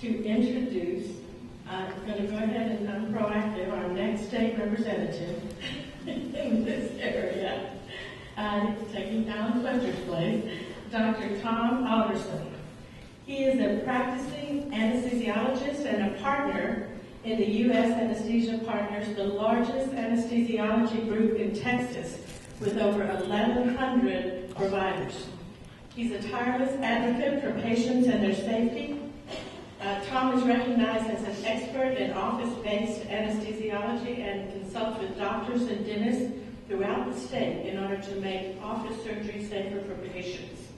to introduce, uh, I'm going to go ahead and I'm proactive, our next state representative in this area, uh, taking down Fletcher's place, Dr. Tom Oliverson. He is a practicing anesthesiologist and a partner in the U.S. Anesthesia Partners, the largest anesthesiology group in Texas, with over 1,100 providers. He's a tireless advocate for patients and their safety. Uh, Tom is recognized as an expert in office-based anesthesiology and consults with doctors and dentists throughout the state in order to make office surgery safer for patients.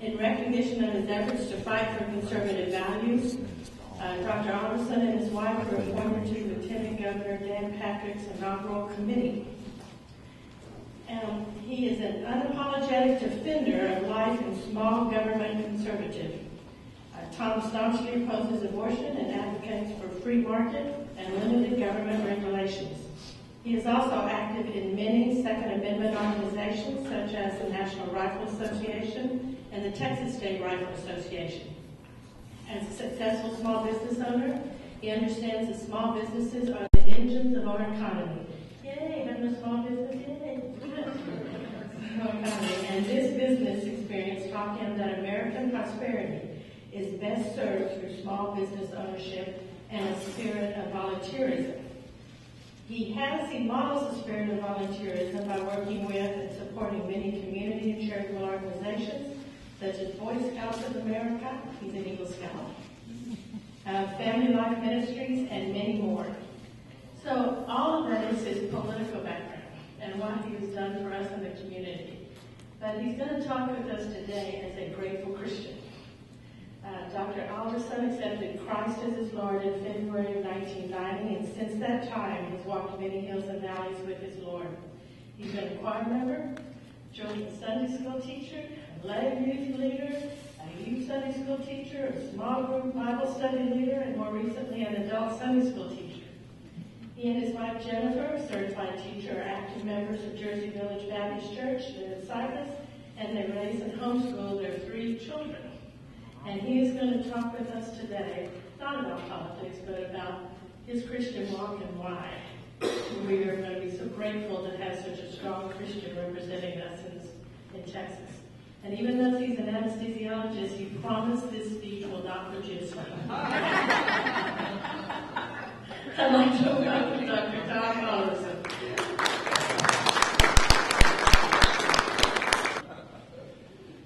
In recognition of his efforts to fight for conservative values, uh, Dr. Oliverson and his wife were appointed to Lieutenant Governor Dan Patrick's inaugural committee. He is an unapologetic defender of life and small government conservative. Uh, Tom staunchly opposes abortion and advocates for free market and limited government regulations. He is also active in many Second Amendment organizations, such as the National Rifle Association and the Texas State Rifle Association. As a successful small business owner, he understands that small businesses are the engines of our economy. Yay, having a small business, yay. Economy. And this business experience taught him that American prosperity is best served through small business ownership and a spirit of volunteerism. He has, he models the spirit of volunteerism by working with and supporting many community and charitable organizations such as Boy Scouts of America, he's an Eagle Scout, uh, Family Life Ministries, and many more. So all of that is his political background and what he has done for us in the community. But he's going to talk with us today as a grateful Christian. Uh, Dr. Oliverson accepted Christ as his Lord in February of 1990, and since that time he's walked many hills and valleys with his Lord. He's been a choir member, children's Sunday school teacher, lay youth leader, a youth Sunday school teacher, a small group Bible study leader, and more recently an adult Sunday school teacher. He and his wife Jennifer, certified teacher, are active members of Jersey Village Baptist Church in Cypress, and they raise and homeschool their three children. And he is going to talk with us today, not about politics, but about his Christian walk and why. We are going to be so grateful to have such a strong Christian representing us in, in Texas. And even though he's an anesthesiologist, he promised this speech will not produce to welcome Dr. Tom.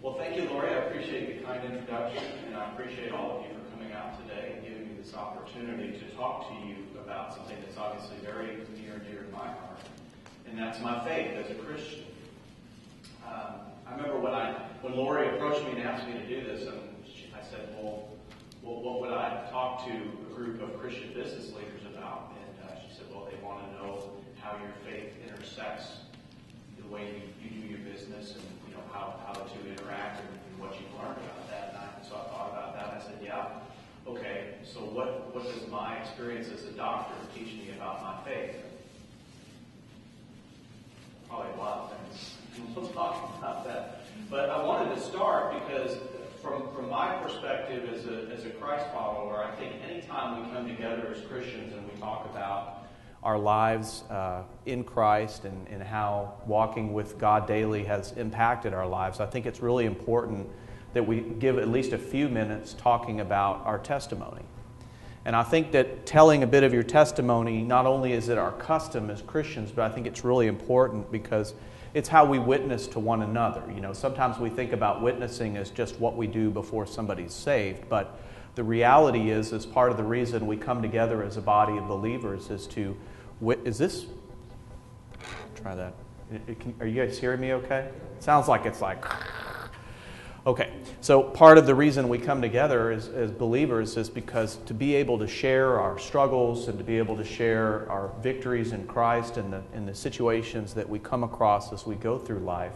Well, thank you, Lori. I appreciate the kind introduction, and I appreciate all of you for coming out today and giving me this opportunity to talk to you about something that's obviously very near and dear to my heart, and that's my faith as a Christian. Um, I remember when I when Lori approached me and asked me to do this, and she, I said, well, well, what would I talk to a group of Christian business leaders about? And uh, she said, well, they want to know how your faith intersects the way you, you do your business and you know how, how to interact and, and what you've learned about that. And I, so I thought about that. I said, yeah, okay. So what what does my experience as a doctor teach me about my faith? Probably a lot of things. We'll talk about that. But I wanted to start because from, from my perspective as a, as a Christ follower, I think anytime we come together as Christians and we talk about our lives uh, in Christ and, and how walking with God daily has impacted our lives, I think it's really important that we give at least a few minutes talking about our testimony. And I think that telling a bit of your testimony, not only is it our custom as Christians, but I think it's really important because it's how we witness to one another. You know, sometimes we think about witnessing as just what we do before somebody's saved, but the reality is, as part of the reason we come together as a body of believers, is to. Is this? Try that. Are you guys hearing me okay? Sounds like it's like. Okay, so part of the reason we come together as, as believers is because to be able to share our struggles and to be able to share our victories in Christ and the, and the situations that we come across as we go through life,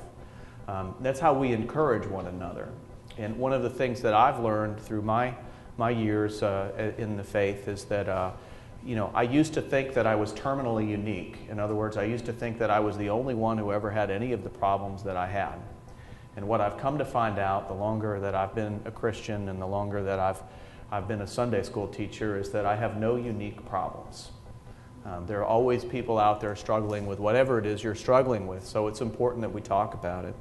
um, that's how we encourage one another. And one of the things that I've learned through my, my years uh, in the faith is that, uh, you know, I used to think that I was terminally unique. In other words, I used to think that I was the only one who ever had any of the problems that I had. And what I've come to find out, the longer that I've been a Christian and the longer that I've I've been a Sunday school teacher is that I have no unique problems. Um, there are always people out there struggling with whatever it is you're struggling with, so it's important that we talk about it.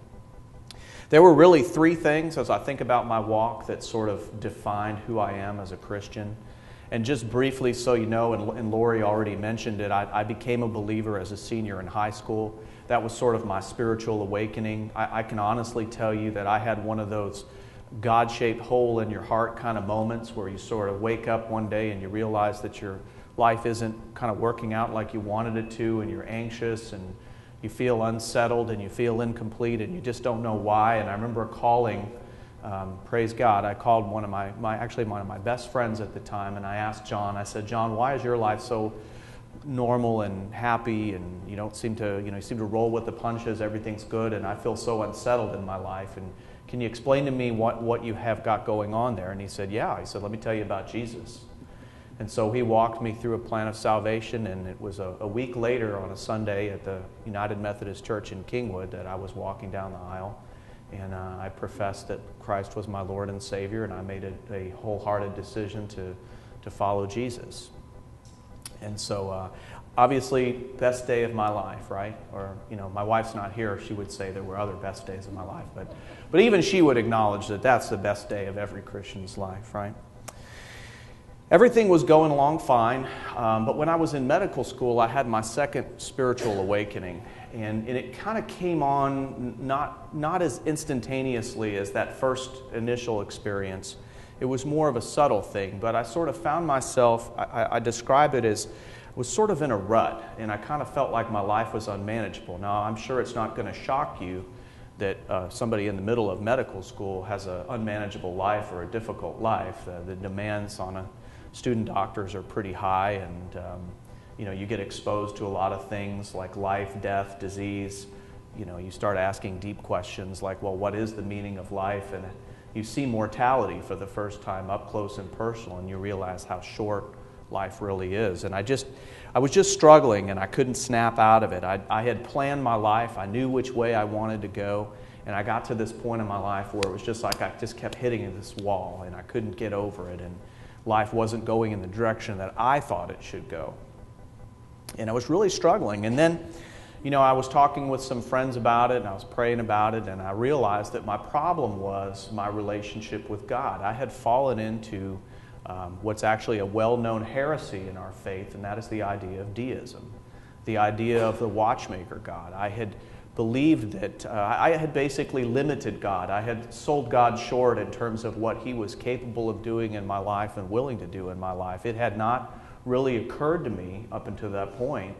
There were really three things as I think about my walk that sort of defined who I am as a Christian. And just briefly, so you know, and, and Lori already mentioned it, I, I, became a believer as a senior in high school. That was sort of my spiritual awakening. I, I can honestly tell you that I had one of those God shaped hole in your heart kind of moments where you sort of wake up one day and you realize that your life isn't kind of working out like you wanted it to, and you're anxious and you feel unsettled and you feel incomplete and you just don't know why. And I remember calling um, praise God, I called one of my, my, actually one of my best friends at the time, and I asked John, I said, John, why is your life so normal and happy and you don't seem to, you know, you seem to roll with the punches, everything's good, and I feel so unsettled in my life. And can you explain to me what, what you have got going on there? And he said, yeah. He said, let me tell you about Jesus. And so he walked me through a plan of salvation, and it was a, a week later on a Sunday at the United Methodist Church in Kingwood that I was walking down the aisle and uh, I professed that Christ was my Lord and Savior, and I made a, a wholehearted decision to, to follow Jesus. And so, uh, obviously, best day of my life, right? Or, you know, my wife's not here. She would say there were other best days of my life. But, but even she would acknowledge that that's the best day of every Christian's life, right? Everything was going along fine, um, but when I was in medical school, I had my second spiritual awakening and, and it kind of came on not, not as instantaneously as that first initial experience. It was more of a subtle thing, but I sort of found myself, I, I describe it as, was sort of in a rut, and I kind of felt like my life was unmanageable. Now, I'm sure it's not going to shock you that uh, somebody in the middle of medical school has an unmanageable life or a difficult life. Uh, the demands on a student doctors are pretty high, and um, you know, you get exposed to a lot of things like life, death, disease. You know, you start asking deep questions like, well, what is the meaning of life? And you see mortality for the first time up close and personal, and you realize how short life really is. And I just, I was just struggling, and I couldn't snap out of it. I, I had planned my life. I knew which way I wanted to go, and I got to this point in my life where it was just like I just kept hitting this wall, and I couldn't get over it, and life wasn't going in the direction that I thought it should go. And I was really struggling. And then, you know, I was talking with some friends about it and I was praying about it, and I realized that my problem was my relationship with God. I had fallen into um, what's actually a well known heresy in our faith, and that is the idea of deism, the idea of the watchmaker God. I had believed that uh, I had basically limited God. I had sold God short in terms of what He was capable of doing in my life and willing to do in my life. It had not really occurred to me up until that point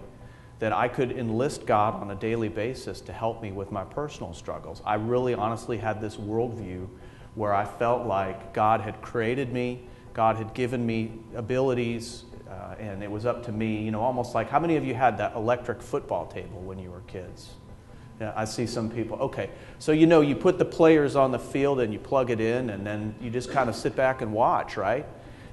that I could enlist God on a daily basis to help me with my personal struggles. I really honestly had this worldview where I felt like God had created me, God had given me abilities, uh, and it was up to me. You know, almost like how many of you had that electric football table when you were kids? Yeah, I see some people. Okay, so you know, you put the players on the field and you plug it in, and then you just kind of sit back and watch, right?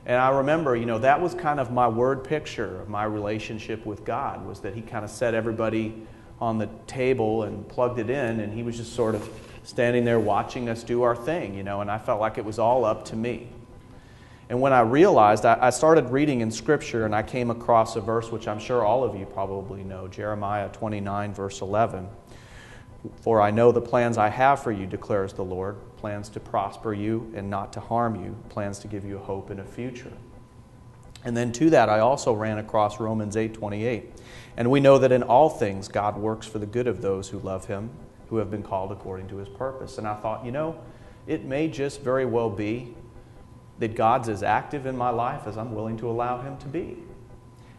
And I remember, you know, that was kind of my word picture of my relationship with God was that He kind of set everybody on the table and plugged it in, and He was just sort of standing there watching us do our thing, you know, and I felt like it was all up to me. And when I realized, I, I started reading in Scripture and I came across a verse which I'm sure all of you probably know Jeremiah 29, verse 11. For I know the plans I have for you, declares the Lord plans to prosper you and not to harm you, plans to give you hope and a future. And then to that I also ran across Romans 8:28. And we know that in all things God works for the good of those who love him, who have been called according to his purpose. And I thought, you know, it may just very well be that God's as active in my life as I'm willing to allow him to be.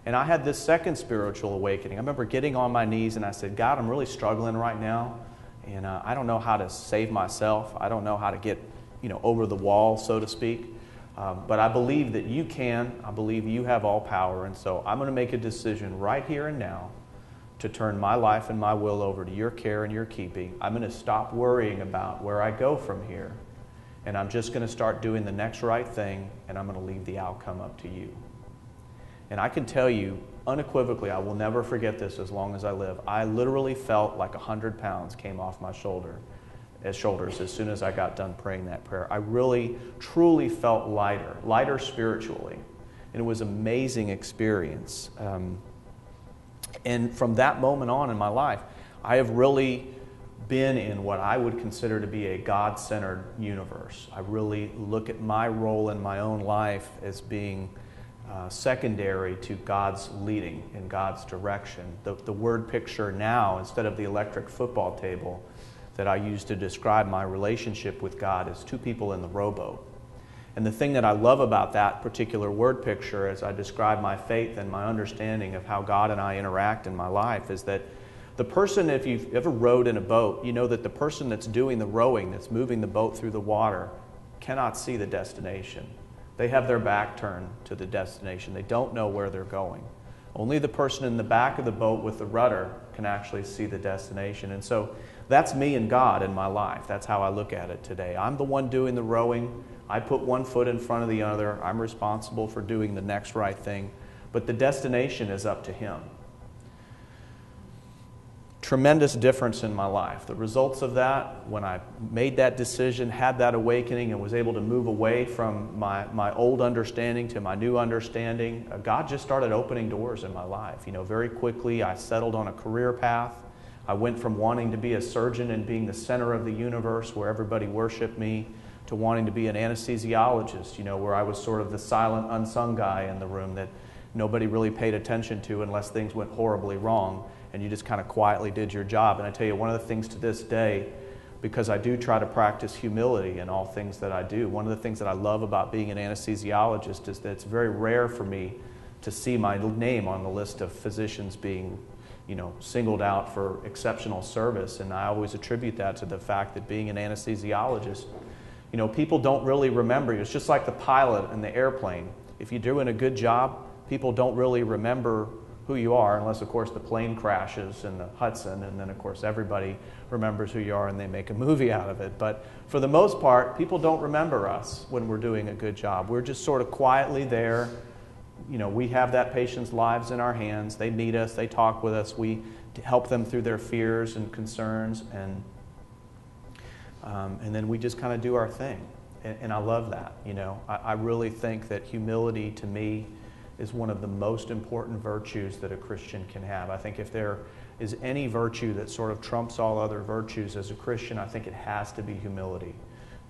And I had this second spiritual awakening. I remember getting on my knees and I said, God, I'm really struggling right now. And uh, I don't know how to save myself. I don't know how to get, you know, over the wall, so to speak. Um, but I believe that you can. I believe you have all power. And so I'm going to make a decision right here and now to turn my life and my will over to your care and your keeping. I'm going to stop worrying about where I go from here. And I'm just going to start doing the next right thing, and I'm going to leave the outcome up to you. And I can tell you unequivocally, I will never forget this as long as I live. I literally felt like 100 pounds came off my shoulder as shoulders as soon as I got done praying that prayer. I really, truly felt lighter, lighter spiritually. And it was an amazing experience. Um, and from that moment on in my life, I have really been in what I would consider to be a God centered universe. I really look at my role in my own life as being uh, secondary to God's leading in God's direction. The, the word picture now, instead of the electric football table that I use to describe my relationship with God, is two people in the rowboat. And the thing that I love about that particular word picture as I describe my faith and my understanding of how God and I interact in my life is that the person, if you've ever rowed in a boat, you know that the person that's doing the rowing, that's moving the boat through the water, cannot see the destination. They have their back turned to the destination. They don't know where they're going. Only the person in the back of the boat with the rudder can actually see the destination. And so that's me and God in my life. That's how I look at it today. I'm the one doing the rowing. I put one foot in front of the other. I'm responsible for doing the next right thing. But the destination is up to Him tremendous difference in my life. The results of that, when I made that decision, had that awakening, and was able to move away from my, my old understanding to my new understanding, uh, God just started opening doors in my life. You know, very quickly, I settled on a career path. I went from wanting to be a surgeon and being the center of the universe where everybody worshiped me to wanting to be an anesthesiologist, you know, where I was sort of the silent, unsung guy in the room that nobody really paid attention to unless things went horribly wrong and you just kind of quietly did your job. And I tell you, one of the things to this day, because I do try to practice humility in all things that I do, one of the things that I love about being an anesthesiologist is that it's very rare for me to see my name on the list of physicians being you know, singled out for exceptional service. And I always attribute that to the fact that being an anesthesiologist, you know, people don't really remember you. It's just like the pilot in the airplane. If you're doing a good job, people don't really remember who you are, unless, of course, the plane crashes in the Hudson, and then, of course, everybody remembers who you are and they make a movie out of it. But for the most part, people don't remember us when we're doing a good job. We're just sort of quietly there. You know, we have that patient's lives in our hands. They meet us, they talk with us, we help them through their fears and concerns, and, um, and then we just kind of do our thing. And, and, I love that. You know, I, I really think that humility to me is one of the most important virtues that a Christian can have. I think if there is any virtue that sort of trumps all other virtues as a Christian, I think it has to be humility.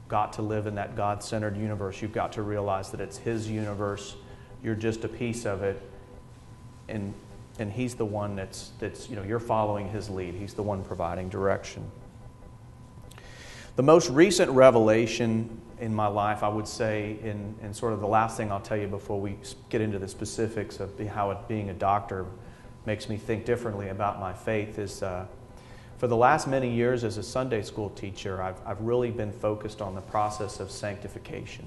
Got to live in that God centered universe. You've got to realize that it's His universe. You're just a piece of it. And, and He's the one that's, that's, you know, you're following His lead. He's the one providing direction. The most recent revelation in my life, I would say, in, in sort of the last thing I'll tell you before we get into the specifics of how it, being a doctor makes me think differently about my faith, is uh, for the last many years as a Sunday school teacher, I've, I've really been focused on the process of sanctification.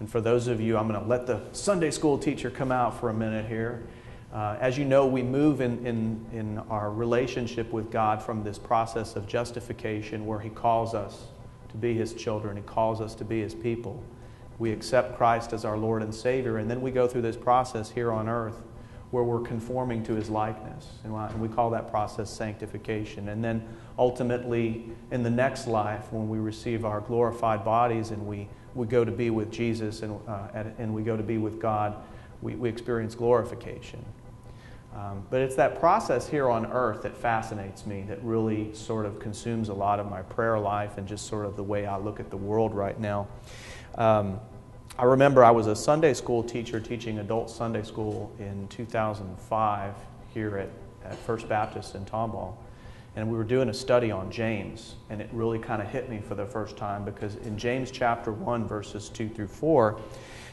And for those of you, I'm going to let the Sunday school teacher come out for a minute here. Uh, as you know, we move in, in, in our relationship with God from this process of justification where He calls us to be His children. He calls us to be His people. We accept Christ as our Lord and Savior, and then we go through this process here on earth where we're conforming to His likeness. And we call that process sanctification. And then ultimately, in the next life, when we receive our glorified bodies and we, we go to be with Jesus and, uh, and we go to be with God, we, we experience glorification. Um, but it's that process here on earth that fascinates me, that really sort of consumes a lot of my prayer life and just sort of the way I look at the world right now. Um, I remember I was a Sunday school teacher teaching adult Sunday school in 2005 here at, at First Baptist in Tomball. And we were doing a study on James, and it really kind of hit me for the first time because in James chapter 1, verses 2 through 4,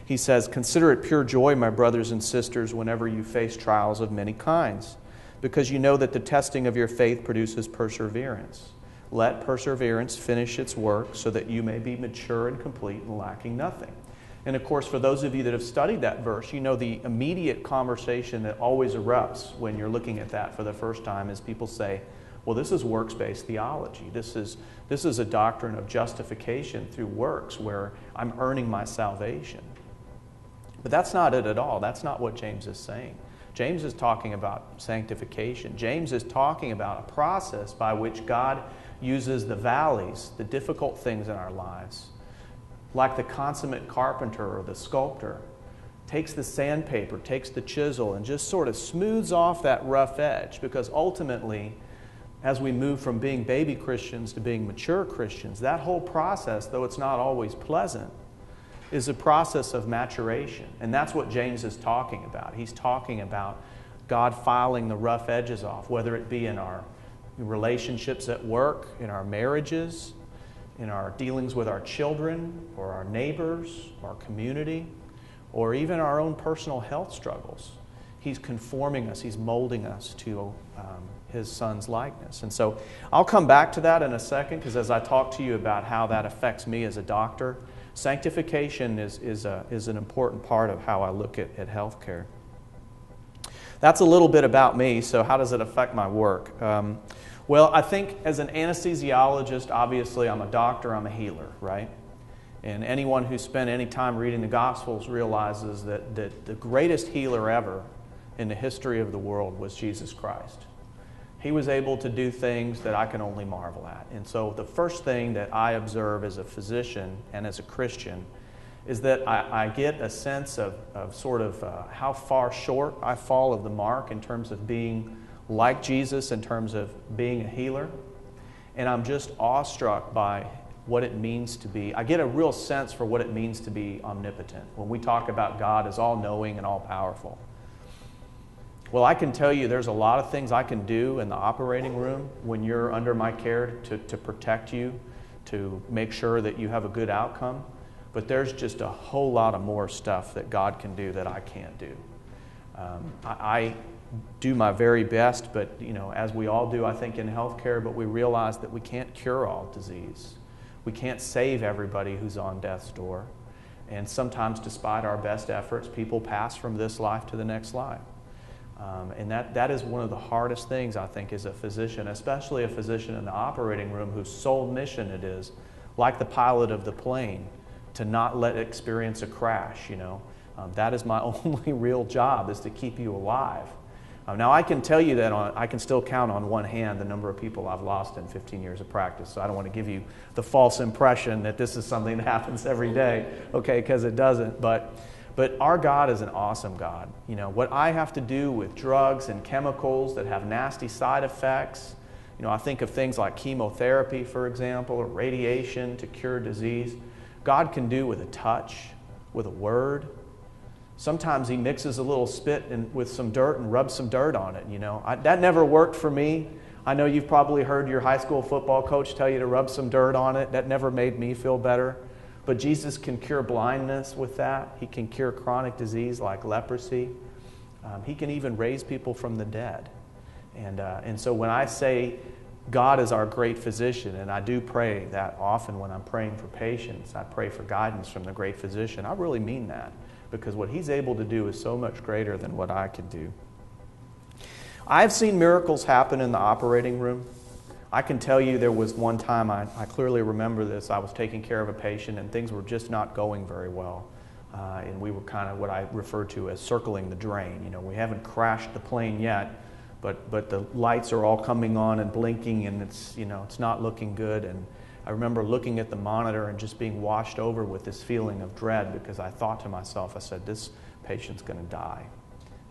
he says, Consider it pure joy, my brothers and sisters, whenever you face trials of many kinds, because you know that the testing of your faith produces perseverance. Let perseverance finish its work so that you may be mature and complete and lacking nothing. And of course, for those of you that have studied that verse, you know the immediate conversation that always erupts when you're looking at that for the first time is people say, well, this is works based theology. This is, this is a doctrine of justification through works where I'm earning my salvation. But that's not it at all. That's not what James is saying. James is talking about sanctification. James is talking about a process by which God uses the valleys, the difficult things in our lives, like the consummate carpenter or the sculptor, takes the sandpaper, takes the chisel, and just sort of smooths off that rough edge because ultimately, as we move from being baby Christians to being mature Christians, that whole process, though it's not always pleasant, is a process of maturation. And that's what James is talking about. He's talking about God filing the rough edges off, whether it be in our relationships at work, in our marriages, in our dealings with our children or our neighbors, our community or even our own personal health struggles. He's conforming us, He's molding us to um, His Son's likeness. And so I'll come back to that in a second because as I talk to you about how that affects me as a doctor, sanctification is, is, a, is an important part of how I look at, at healthcare. That's a little bit about me, so how does it affect my work? Um, well, I think as an anesthesiologist, obviously I'm a doctor, I'm a healer, right? And anyone who spent any time reading the Gospels realizes that, that the greatest healer ever in the history of the world was Jesus Christ. He was able to do things that I can only marvel at. And so, the first thing that I observe as a physician and as a Christian is that I, I get a sense of, of sort of uh, how far short I fall of the mark in terms of being like Jesus, in terms of being a healer. And I'm just awestruck by what it means to be. I get a real sense for what it means to be omnipotent when we talk about God as all knowing and all powerful. Well, I can tell you there's a lot of things I can do in the operating room when you're under my care to, to protect you, to make sure that you have a good outcome. But there's just a whole lot of more stuff that God can do that I can't do. Um, I, I do my very best, but you know, as we all do, I think in healthcare, but we realize that we can't cure all disease. We can't save everybody who's on death's door. And sometimes, despite our best efforts, people pass from this life to the next life. Um, and that, that is one of the hardest things, I think, as a physician, especially a physician in the operating room whose sole mission it is, like the pilot of the plane, to not let experience a crash, you know. Um, that is my only real job, is to keep you alive. Um, now, I can tell you that on, I can still count on one hand the number of people I've lost in 15 years of practice. So I don't want to give you the false impression that this is something that happens every day, okay, because it doesn't. But, but our God is an awesome God. You know, what I have to do with drugs and chemicals that have nasty side effects, you know, I think of things like chemotherapy, for example, or radiation to cure disease. God can do with a touch, with a word, Sometimes he mixes a little spit and, with some dirt and rubs some dirt on it, you know. I, that never worked for me. I know you've probably heard your high school football coach tell you to rub some dirt on it. That never made me feel better. But Jesus can cure blindness with that. He can cure chronic disease like leprosy. Um, he can even raise people from the dead. And, uh, and so when I say God is our great physician, and I do pray that often when I'm praying for patients, I pray for guidance from the great physician, I really mean that because what he's able to do is so much greater than what I can do. I've seen miracles happen in the operating room. I can tell you there was one time, I, I clearly remember this. I was taking care of a patient and things were just not going very well. Uh, and we were kind of what I refer to as circling the drain. You know, we haven't crashed the plane yet, but, but the lights are all coming on and blinking and it's, you know, it's not looking good. And I remember looking at the monitor and just being washed over with this feeling of dread because I thought to myself, I said, this patient's going to die.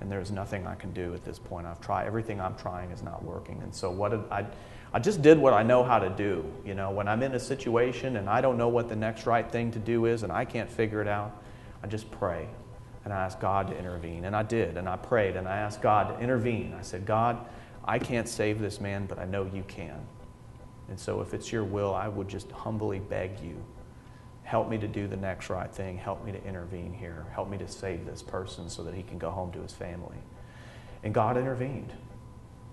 And there's nothing I can do at this point. I've tried, everything I'm trying is not working. And so what did I, I just did what I know how to do. You know, when I'm in a situation and I don't know what the next right thing to do is and I can't figure it out, I just pray and I ask God to intervene. And I did, and I prayed and I asked God to intervene. I said, God, I can't save this man, but I know you can. And so, if it's your will, I would just humbly beg you help me to do the next right thing. Help me to intervene here. Help me to save this person so that he can go home to his family. And God intervened.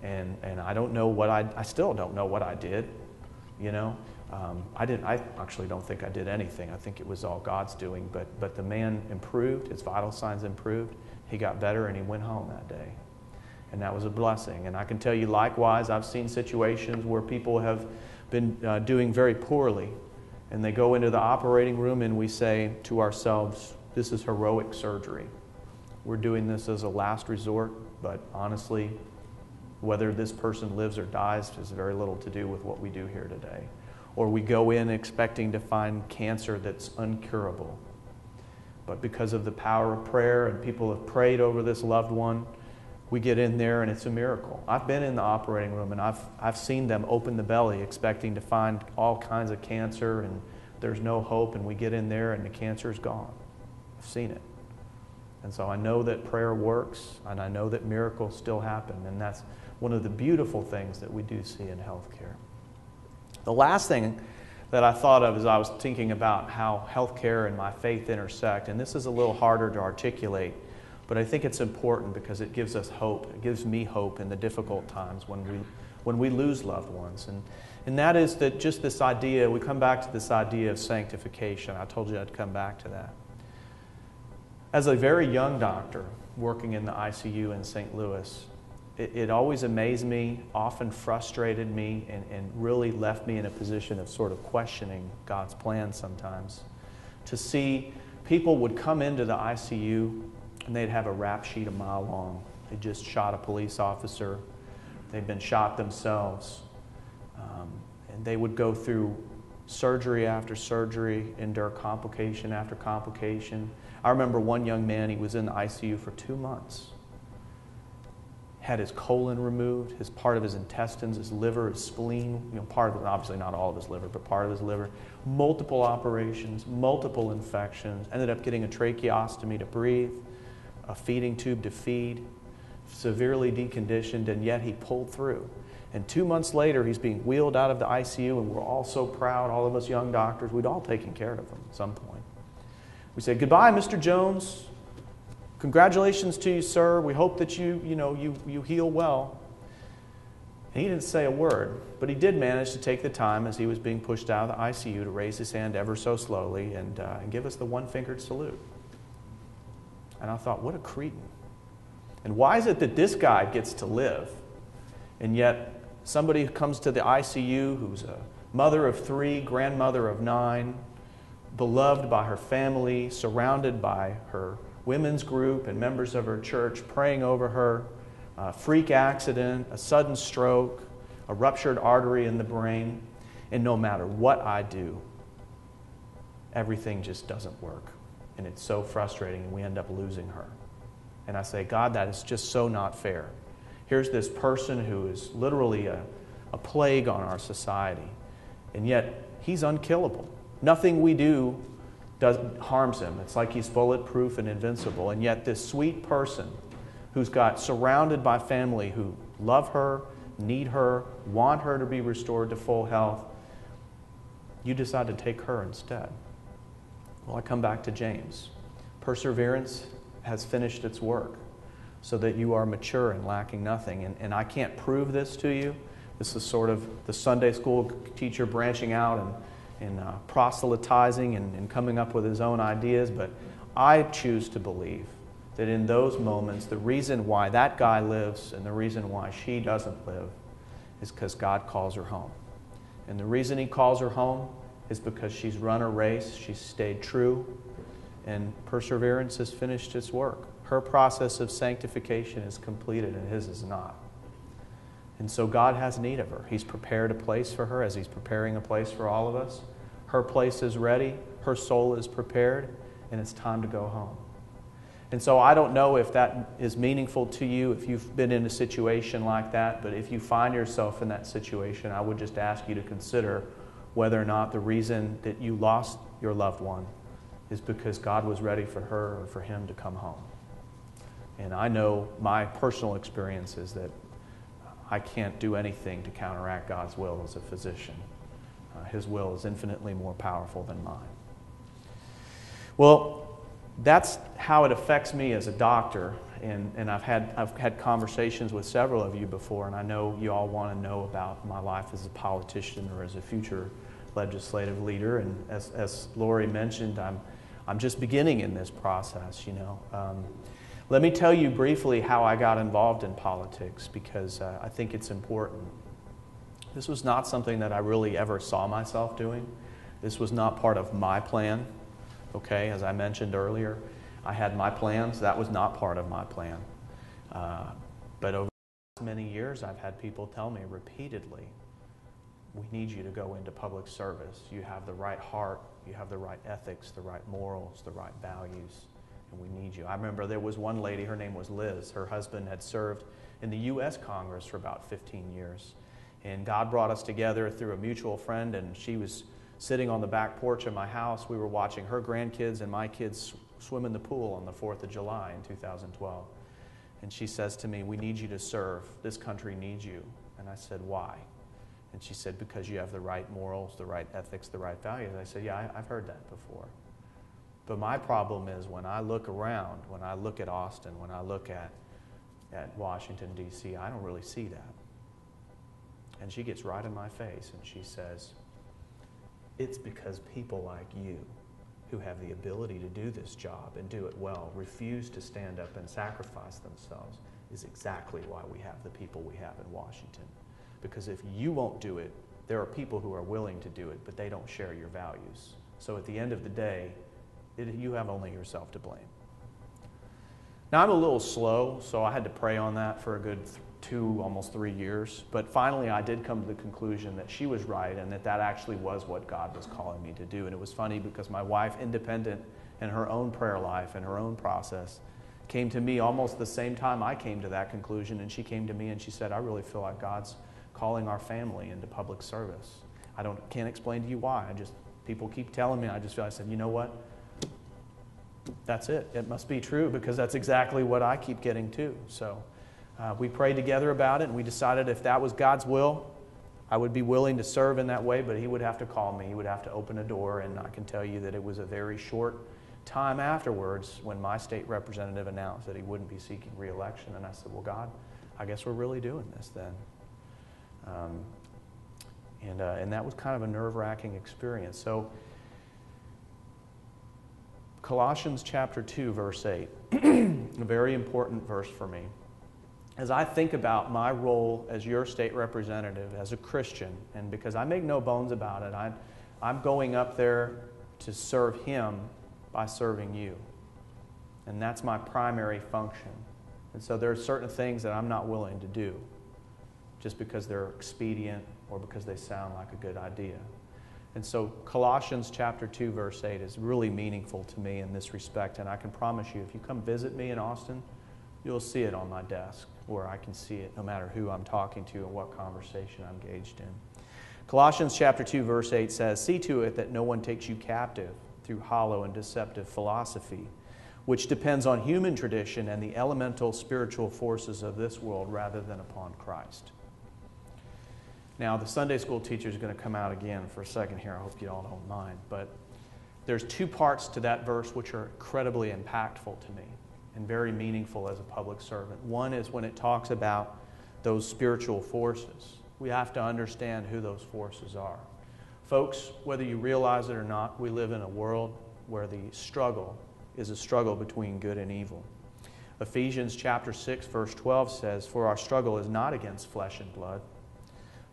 And, and I don't know what I, I still don't know what I did. You know, um, I didn't, I actually don't think I did anything. I think it was all God's doing. But, but the man improved, his vital signs improved. He got better and he went home that day. And that was a blessing. And I can tell you, likewise, I've seen situations where people have been uh, doing very poorly. And they go into the operating room, and we say to ourselves, This is heroic surgery. We're doing this as a last resort, but honestly, Whether this person lives or dies has very little to do with what we do here today. Or we go in expecting to find cancer that's uncurable. But because of the power of prayer and people have prayed over this loved one, we get in there and it's a miracle. I've been in the operating room and I've, I've seen them open the belly expecting to find all kinds of cancer and there's no hope, and we get in there and the cancer is gone. I've seen it. And so I know that prayer works, and I know that miracles still happen, and that's one of the beautiful things that we do see in healthcare. The last thing that I thought of as I was thinking about how healthcare and my faith intersect, and this is a little harder to articulate, but I think it's important because it gives us hope. It gives me hope in the difficult times when we, when we lose loved ones. And, and that is that just this idea, we come back to this idea of sanctification. I told you I'd come back to that. As a very young doctor working in the ICU in St. Louis, it, it always amazed me, often frustrated me, and, and really left me in a position of sort of questioning God's plan sometimes. To see people would come into the ICU and they'd have a rap sheet a mile long. They just shot a police officer, they'd been shot themselves. Um, and they would go through surgery after surgery, endure complication after complication. I remember one young man, he was in the ICU for two months. Had his colon removed, his part of his intestines, his liver, his spleen, you know, part of obviously not all of his liver, but part of his liver. Multiple operations, multiple infections, ended up getting a tracheostomy to breathe, a feeding tube to feed, severely deconditioned, and yet he pulled through. And two months later, he's being wheeled out of the ICU, and we're all so proud, all of us young doctors, we'd all taken care of him at some point. We said, Goodbye, Mr. Jones. Congratulations to you, sir. We hope that you, you, know, you, you heal well. And he didn't say a word, but he did manage to take the time as he was being pushed out of the ICU to raise his hand ever so slowly and, uh, and give us the one fingered salute. And I thought, what a cretin. And why is it that this guy gets to live? And yet, somebody who comes to the ICU who's a mother of three, grandmother of nine, beloved by her family, surrounded by her women's group and members of her church praying over her, a freak accident, a sudden stroke, a ruptured artery in the brain, and no matter what I do, everything just doesn't work. And it's so frustrating, and we end up losing her. And I say, God, that is just so not fair. Here's this person who is literally a, a plague on our society, and yet he's unkillable. Nothing we do does, harms him. It's like he's bulletproof and invincible. And yet, this sweet person who's got surrounded by family who love her, need her, want her to be restored to full health, you decide to take her instead. Well, I come back to James. Perseverance has finished its work so that you are mature and lacking nothing. And, and I can't prove this to you. This is sort of the Sunday school teacher branching out and and uh, proselytizing and, and coming up with his own ideas, but I choose to believe that in those moments, the reason why that guy lives and the reason why she doesn't live is because God calls her home. And the reason He calls her home is because she's run a race, she's stayed true, and perseverance has finished its work. Her process of sanctification is completed, and his is not. And so God has need of her. He's prepared a place for her as He's preparing a place for all of us. Her place is ready, her soul is prepared, and it's time to go home. And so I don't know if that is meaningful to you, if you've been in a situation like that, but if you find yourself in that situation, I would just ask you to consider whether or not the reason that you lost your loved one is because God was ready for her or for him to come home. And I know my personal experience is that I can't do anything to counteract God's will as a physician. Uh, his will is infinitely more powerful than mine. Well, that's how it affects me as a doctor. And, and I've, had, I've had conversations with several of you before, and I know you all want to know about my life as a politician or as a future legislative leader. And as, as Lori mentioned, I'm, I'm just beginning in this process, you know. Um, let me tell you briefly how I got involved in politics because uh, I think it's important. This was not something that I really ever saw myself doing. This was not part of my plan. Okay, as I mentioned earlier, I had my plans. That was not part of my plan. Uh, but over many years, I've had people tell me repeatedly, we need you to go into public service. You have the right heart, you have the right ethics, the right morals, the right values, and we need you. I remember there was one lady, her name was Liz. Her husband had served in the U.S. Congress for about 15 years. And God brought us together through a mutual friend, and she was sitting on the back porch of my house. We were watching her grandkids and my kids swim in the pool on the 4th of July in 2012. And she says to me, We need you to serve. This country needs you. And I said, Why? And she said, Because you have the right morals, the right ethics, the right values. I said, Yeah, I, have heard that before. But my problem is when I look around, when I look at Austin, when I look at, at Washington, D.C., I don't really see that. And she gets right in my face and she says, It's because people like you who have the ability to do this job and do it well refuse to stand up and sacrifice themselves is exactly why we have the people we have in Washington. Because if you won't do it, there are people who are willing to do it, but they don't share your values. So at the end of the day, it, you have only yourself to blame. Now, I'm a little slow, so I had to pray on that for a good two, almost three years. But finally, I did come to the conclusion that she was right and that that actually was what God was calling me to do. And it was funny because my wife, independent in her own prayer life and her own process, came to me almost the same time I came to that conclusion. And she came to me and she said, I really feel like God's calling our family into public service. I don't, can't explain to you why. I just, people keep telling me. I just feel, I said, you know what? That's it. It must be true because that's exactly what I keep getting too. So uh, we prayed together about it and we decided if that was God's will, I would be willing to serve in that way, but He would have to call me. He would have to open a door. And I can tell you that it was a very short time afterwards when my state representative announced that he wouldn't be seeking reelection. And I said, Well, God, I guess we're really doing this then. Um, and, uh, and that was kind of a nerve wracking experience. So, Colossians chapter 2, verse 8, a very important verse for me. As I think about my role as your state representative, as a Christian, and because I make no bones about it, I, I'm going up there to serve Him by serving you. And that's my primary function. And so there are certain things that I'm not willing to do just because they're expedient or because they sound like a good idea. And so Colossians chapter 2 verse 8 is really meaningful to me in this respect and I can promise you if you come visit me in Austin, you'll see it on my desk where I can see it no matter who I'm talking to and what conversation I'm engaged in. Colossians chapter 2 verse 8 says, "See to it that no one takes you captive through hollow and deceptive philosophy, which depends on human tradition and the elemental spiritual forces of this world rather than upon Christ." Now, the Sunday school teacher is going to come out again for a second here. I hope you all don't mind. But there's two parts to that verse which are incredibly impactful to me and very meaningful as a public servant. One is when it talks about those spiritual forces. We have to understand who those forces are. Folks, whether you realize it or not, we live in a world where the struggle is a struggle between good and evil. Ephesians chapter 6 verse 12 says, "For our struggle is not against flesh and blood,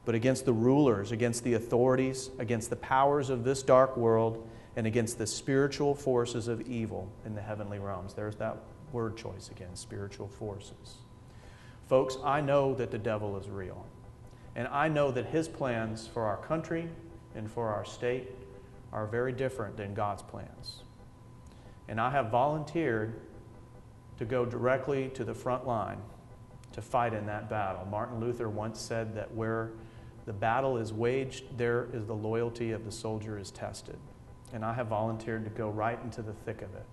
but against the rulers, against the authorities, against the powers of this dark world, and against the spiritual forces of evil in the heavenly realms. There's that word choice again spiritual forces. Folks, I know that the devil is real. And I know that his plans for our country and for our state are very different than God's plans. And I have volunteered to go directly to the front line to fight in that battle. Martin Luther once said that where the battle is waged, there is the loyalty of the soldier is tested. And I have volunteered to go right into the thick of it.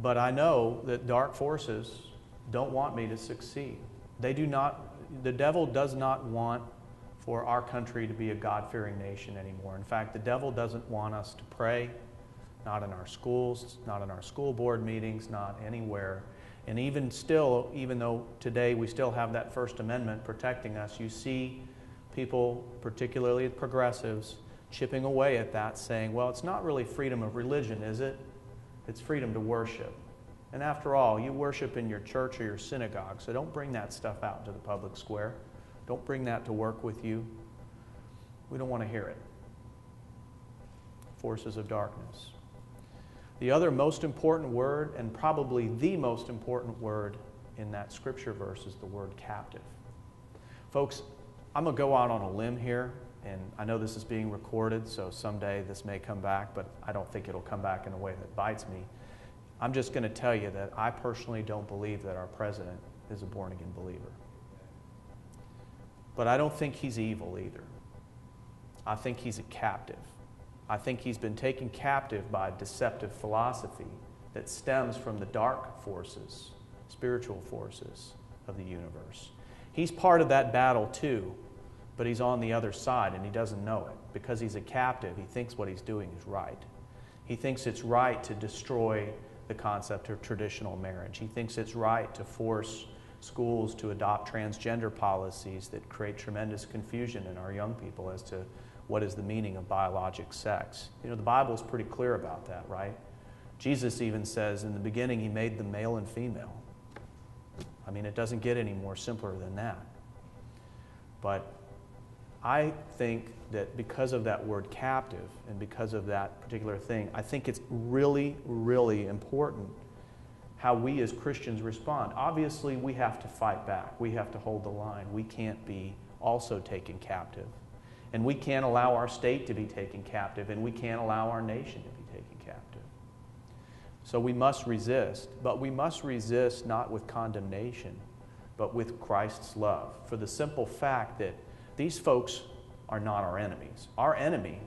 But I know that dark forces don't want me to succeed. They do not, the devil does not want for our country to be a God fearing nation anymore. In fact, the devil doesn't want us to pray, not in our schools, not in our school board meetings, not anywhere. And even still, even though today we still have that First Amendment protecting us, you see people, particularly progressives, chipping away at that, saying, well, it's not really freedom of religion, is it? It's freedom to worship. And after all, you worship in your church or your synagogue, so don't bring that stuff out into the public square. Don't bring that to work with you. We don't want to hear it. Forces of darkness. The other most important word, and probably the most important word in that scripture verse is the word captive. Folks, I'm going to go out on a limb here, and I know this is being recorded, so someday this may come back, but I don't think it'll come back in a way that bites me. I'm just going to tell you that I personally don't believe that our president is a born again believer. But I don't think he's evil either. I think he's a captive. I think he's been taken captive by a deceptive philosophy that stems from the dark forces, spiritual forces of the universe. He's part of that battle too, but he's on the other side and he doesn't know it. Because he's a captive, he thinks what he's doing is right. He thinks it's right to destroy the concept of traditional marriage. He thinks it's right to force schools to adopt transgender policies that create tremendous confusion in our young people as to what is the meaning of biologic sex. You know, the Bible is pretty clear about that, right? Jesus even says in the beginning he made them male and female. I mean, it doesn't get any more simpler than that. But I think that because of that word captive and because of that particular thing, I think it's really, really important how we as Christians respond. Obviously, we have to fight back, we have to hold the line. We can't be also taken captive. And we can't allow our state to be taken captive, and we can't allow our nation to be taken captive. So we must resist, but we must resist not with condemnation, but with Christ's love. For the simple fact that these folks are not our enemies. Our enemy,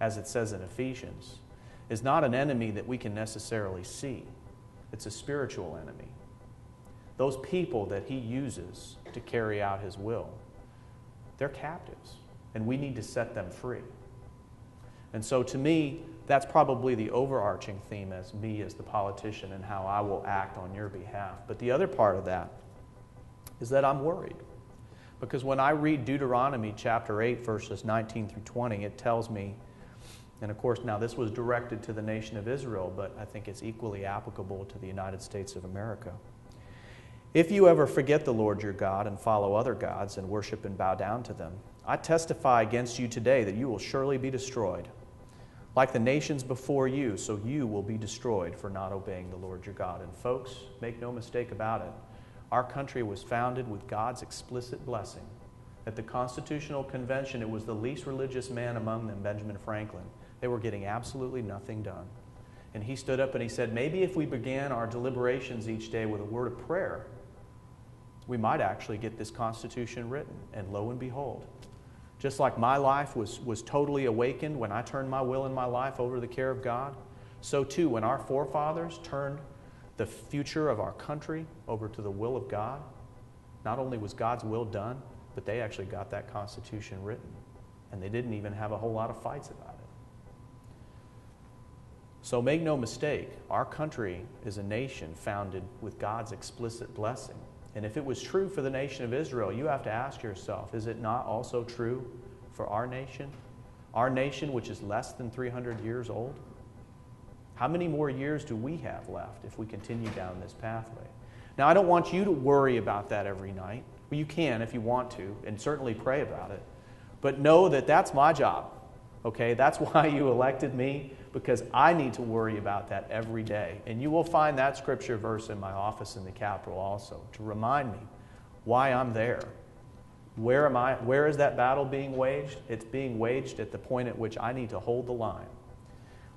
as it says in Ephesians, is not an enemy that we can necessarily see, it's a spiritual enemy. Those people that he uses to carry out his will, they're captives and we need to set them free. And so, to me, that's probably the overarching theme as me as the politician and how I will act on your behalf. But the other part of that is that I'm worried. Because when I read Deuteronomy chapter 8, verses 19 through 20, it tells me, and of course, now this was directed to the nation of Israel, but I think it's equally applicable to the United States of America. If you ever forget the Lord your God and follow other gods and worship and bow down to them, I testify against you today that you will surely be destroyed, like the nations before you, so you will be destroyed for not obeying the Lord your God. And folks, make no mistake about it, our country was founded with God's explicit blessing. At the Constitutional Convention, it was the least religious man among them, Benjamin Franklin. They were getting absolutely nothing done. And he stood up and he said, Maybe if we began our deliberations each day with a word of prayer, we might actually get this Constitution written. And lo and behold, just like my life was, was totally awakened when I turned my will and my life over to the care of God, so too, when our forefathers turned the future of our country over to the will of God, not only was God's will done, but they actually got that Constitution written. And they didn't even have a whole lot of fights about it. So make no mistake, our country is a nation founded with God's explicit blessing. And if it was true for the nation of Israel, you have to ask yourself is it not also true for our nation? Our nation, which is less than 300 years old? How many more years do we have left if we continue down this pathway? Now, I don't want you to worry about that every night. Well, you can if you want to, and certainly pray about it. But know that that's my job, okay? That's why you elected me because I need to worry about that every day. And you will find that scripture verse in my office in the Capitol also to remind me why I'm there. Where am I? Where is that battle being waged? It's being waged at the point at which I need to hold the line.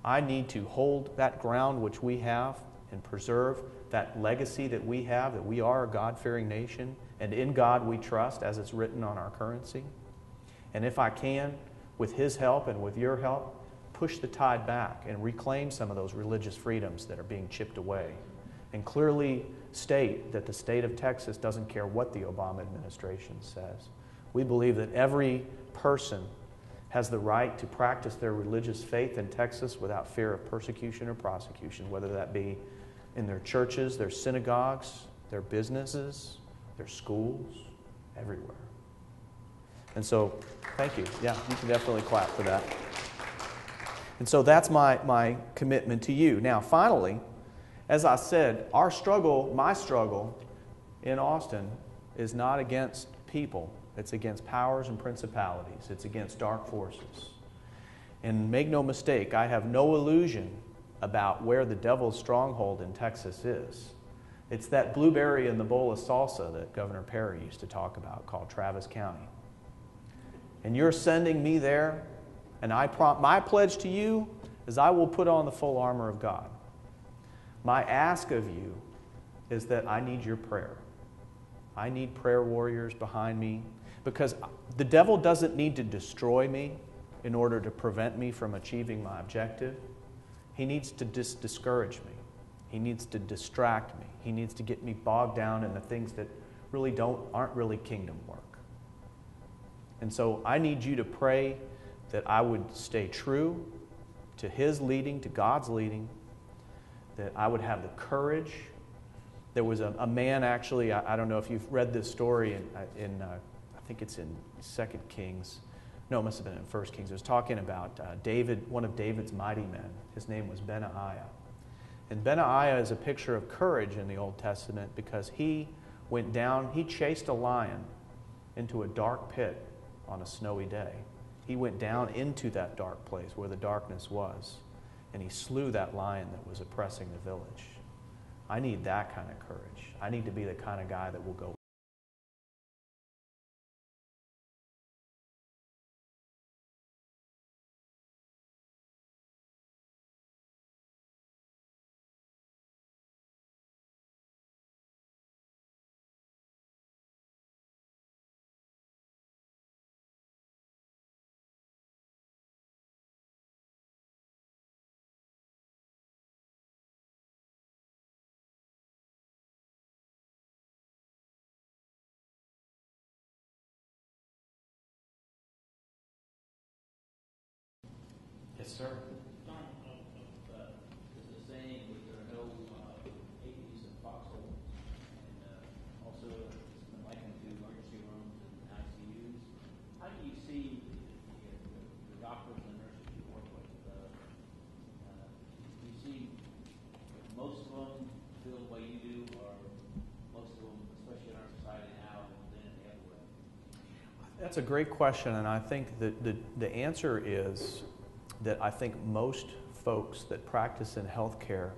I need to hold that ground which we have and preserve that legacy that we have, that we are a God fearing nation, and in God we trust, as it's written on our currency. And if I can, with His help and with your help, push the tide back and reclaim some of those religious freedoms that are being chipped away. And clearly state that the state of Texas doesn't care what the Obama administration says. We believe that every person has the right to practice their religious faith in Texas without fear of persecution or prosecution, whether that be in their churches, their synagogues, their businesses, their schools, everywhere. And so, thank you. Yeah, you can definitely clap for that. And so that's my, my commitment to you. Now, finally, as I said, our struggle, my struggle in Austin, is not against people, it's against powers and principalities, it's against dark forces. And make no mistake, I have no illusion about where the devil's stronghold in Texas is. It's that blueberry in the bowl of salsa that Governor Perry used to talk about called Travis County. And you're sending me there, and I prom- my pledge to you is I will put on the full armor of God. My ask of you is that I need your prayer. I need prayer warriors behind me because the devil doesn't need to destroy me in order to prevent me from achieving my objective. He needs to dis- discourage me. He needs to distract me. He needs to get me bogged down in the things that really don't aren't really kingdom work. And so I need you to pray that I would stay true to his leading, to God's leading, that I would have the courage. There was a, a man actually, I, I, don't know if you've read this story in, uh, in uh, think it's in Second Kings. No, it must have been in First Kings. It was talking about uh, David, one of David's mighty men. His name was Benaiah. And Benaiah is a picture of courage in the Old Testament because he went down, he chased a lion into a dark pit on a snowy day. He went down into that dark place where the darkness was, and he slew that lion that was oppressing the village. I need that kind of courage. I need to be the kind of guy that will go way? You see the doctors and nurses feel towards the you see most of them feel what you do, or most of them, especially in our society now, than in the? That's a great question, and I think that the, the answer is that I think most folks that practice in healthcare,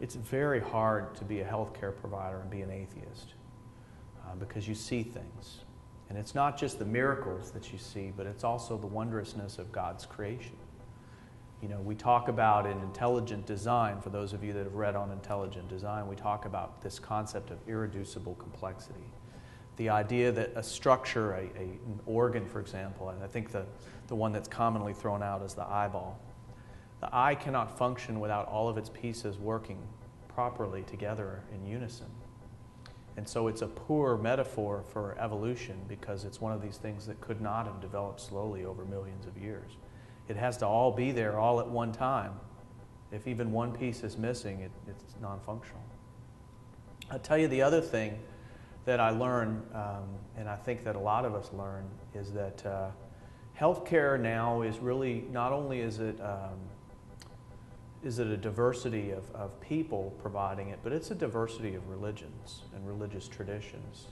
it's very hard to be a healthcare provider and be an atheist uh, because you see things. And it's not just the miracles that you see, but it's also the wondrousness of God's creation. You know, we talk about in intelligent design, for those of you that have read on intelligent design, we talk about this concept of irreducible complexity. The idea that a structure, a, a, an organ, for example, and I think the, the one that's commonly thrown out is the eyeball. The eye cannot function without all of its pieces working properly together in unison. And so it's a poor metaphor for evolution because it's one of these things that could not have developed slowly over millions of years. It has to all be there all at one time. If even one piece is missing, it, it's non functional. I'll tell you the other thing that I learned, um, and I think that a lot of us learn, is that uh, healthcare now is really not only is it um, is it a diversity of, of people providing it, but it's a diversity of religions and religious traditions.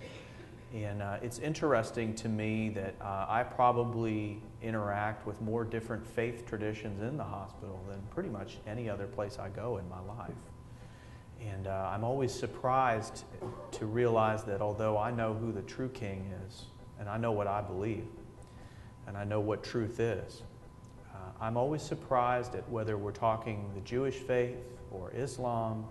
And uh, it's interesting to me that uh, I probably interact with more different faith traditions in the hospital than pretty much any other place I go in my life. And uh, I'm always surprised to realize that although I know who the true king is, and I know what I believe, and I know what truth is. Uh, I'm always surprised at whether we're talking the Jewish faith or Islam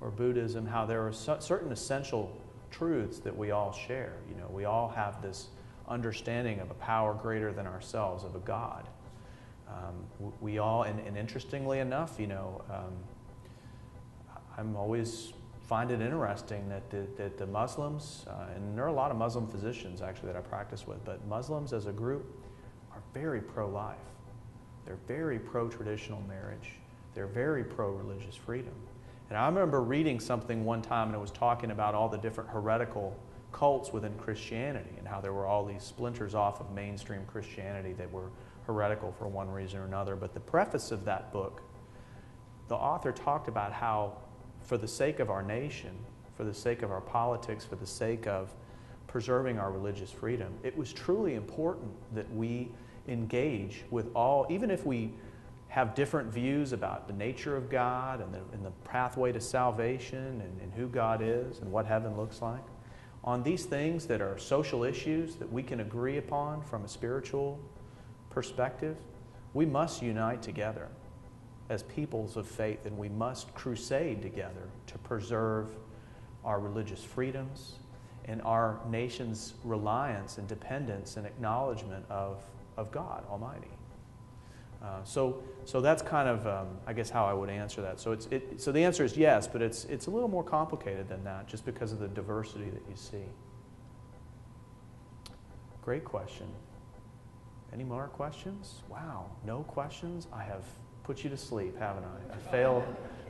or Buddhism, how there are so, certain essential truths that we all share. You know, we all have this understanding of a power greater than ourselves, of a God. Um, we all, and, and, interestingly enough, you know, um, I'm always find it interesting that the, that the Muslims, uh, and there are a lot of Muslim physicians actually that I practice with, but Muslims as a group, are very pro life. They're very pro traditional marriage. They're very pro religious freedom. And I remember reading something one time and it was talking about all the different heretical cults within Christianity and how there were all these splinters off of mainstream Christianity that were heretical for one reason or another. But the preface of that book, the author talked about how, for the sake of our nation, for the sake of our politics, for the sake of preserving our religious freedom, it was truly important that we engage with all, even if we have different views about the nature of God and the, and the pathway to salvation and, and who God is and what heaven looks like. On these things that are social issues that we can agree upon from a spiritual perspective, we must unite together as peoples of faith and we must crusade together to preserve our religious freedoms and our nation's reliance and dependence and acknowledgement of, of God Almighty. Uh, so, so that's kind of, um, I guess, how I would answer that. So, it's, it, so the answer is yes, but it's, it's a little more complicated than that just because of the diversity that you see. Great question. Any more questions? Wow, no questions? I have put you to sleep, haven't I? I failed.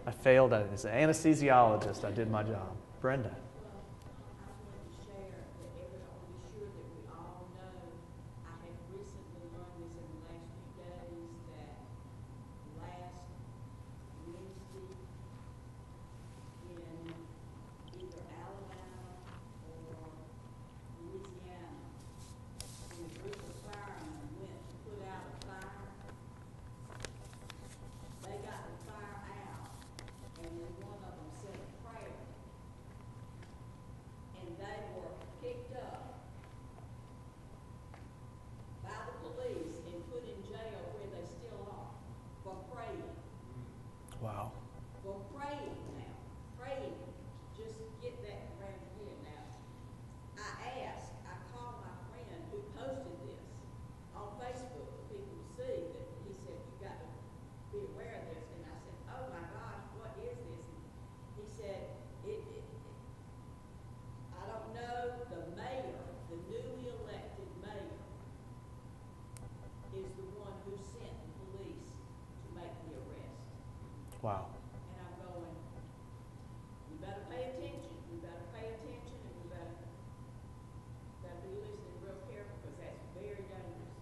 I failed as an anesthesiologist. I did my job. Brenda. Wow. And I'm going, we better pay attention, we better pay attention, and we better, better be listening real careful, because that's very dangerous.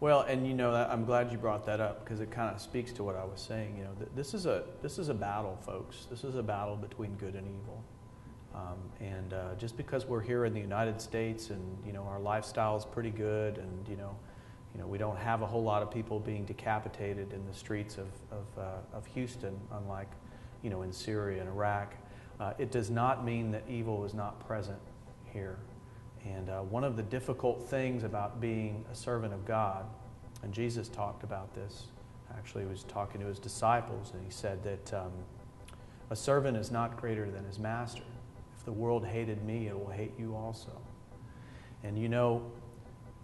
Well, and you know, I'm glad you brought that up because it kind of speaks to what I was saying. You know, this is a this is a battle, folks. This is a battle between good and evil. Um, and uh, just because we're here in the United States and you know our lifestyle is pretty good, and you know you know, we don't have a whole lot of people being decapitated in the streets of, of, uh, of Houston, unlike, you know, in Syria and Iraq. Uh, it does not mean that evil is not present here. And uh, one of the difficult things about being a servant of God, and Jesus talked about this, actually, he was talking to his disciples, and he said that um, a servant is not greater than his master. If the world hated me, it will hate you also. And you know,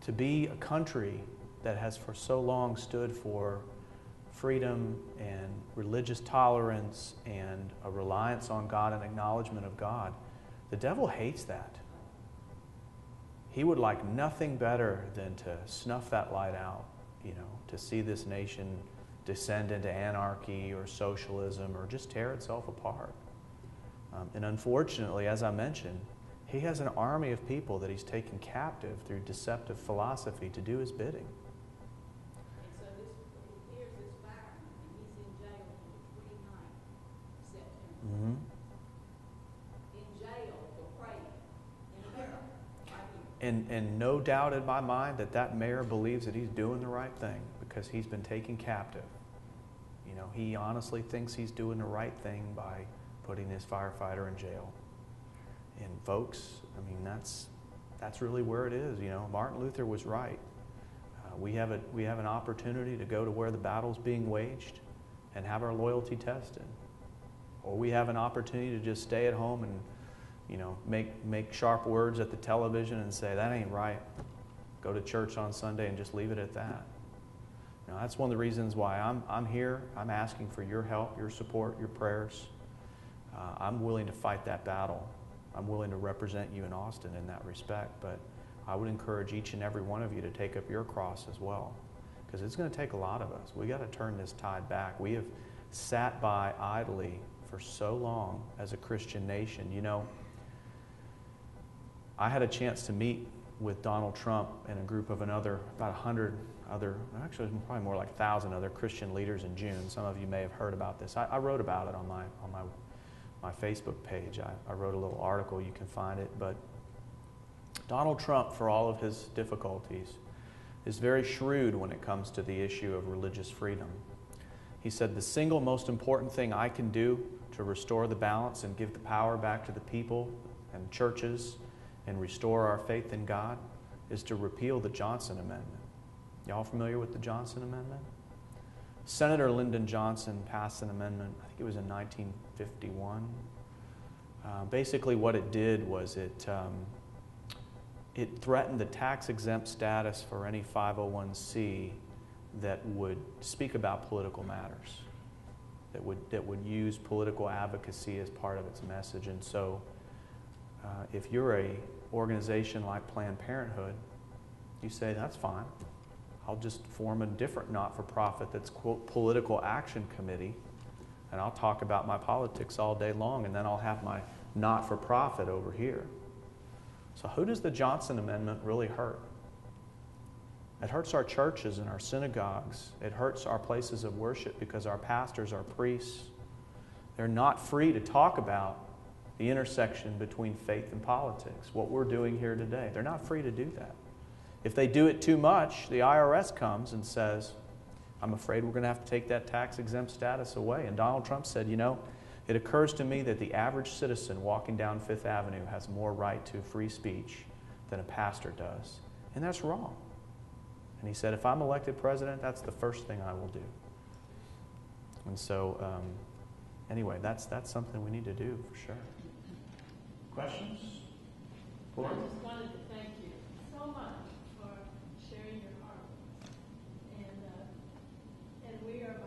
to be a country that has for so long stood for freedom and religious tolerance and a reliance on God and acknowledgement of God, the devil hates that. He would like nothing better than to snuff that light out, you know, to see this nation descend into anarchy or socialism or just tear itself apart. Um, and unfortunately, as I mentioned, he has an army of people that he's taken captive through deceptive philosophy to do his bidding. Mm-hmm. In jail for praying. And, and no doubt in my mind that that mayor believes that he's doing the right thing because he's been taken captive. You know, he honestly thinks he's doing the right thing by putting this firefighter in jail. And folks, I mean, that's, that's really where it is. You know, Martin Luther was right. Uh, we, have a, we have an opportunity to go to where the battle's being waged and have our loyalty tested or we have an opportunity to just stay at home and you know make make sharp words at the television and say that ain't right. Go to church on sunday and just leave it at that. Now that's one of the reasons why i'm, I'm here. I'm asking for your help your support your prayers. Uh, i'm willing to fight that battle. I'm willing to represent you in austin in that respect but i would encourage each and every one of you to take up your cross as well because it's going to take a lot of us. We got to turn this tide back. We have sat by idly for so long as a Christian nation. You know, I had a chance to meet with Donald Trump and a group of another, about 100 other, actually probably more like 1,000 other Christian leaders in June. Some of you may have heard about this. I, I wrote about it on my, on my, my Facebook page. I, I wrote a little article, you can find it. But Donald Trump, for all of his difficulties, is very shrewd when it comes to the issue of religious freedom. He said, The single most important thing I can do to restore the balance and give the power back to the people and churches and restore our faith in God is to repeal the Johnson Amendment. Y'all familiar with the Johnson Amendment? Senator Lyndon Johnson passed an amendment, I think it was in 1951. Uh, basically, what it did was it, um, it threatened the tax exempt status for any 501c that would speak about political matters, that would, that would use political advocacy as part of its message. And so, uh, if you're a organization like Planned Parenthood, you say, that's fine. I'll just form a different not for profit that's, quote, political action committee, and I'll talk about my politics all day long, and then I'll have my not for profit over here. So, who does the Johnson Amendment really hurt? It hurts our churches and our synagogues. It hurts our places of worship because our pastors, our priests, they're not free to talk about the intersection between faith and politics, what we're doing here today. They're not free to do that. If they do it too much, the IRS comes and says, I'm afraid we're going to have to take that tax exempt status away. And Donald Trump said, You know, it occurs to me that the average citizen walking down Fifth Avenue has more right to free speech than a pastor does. And that's wrong. And he said, If I'm elected president, that's the first thing I will do. And so, um, anyway, that's, that's something we need to do for sure. Questions? I just wanted to thank you so much for sharing your heart. And, uh, and we are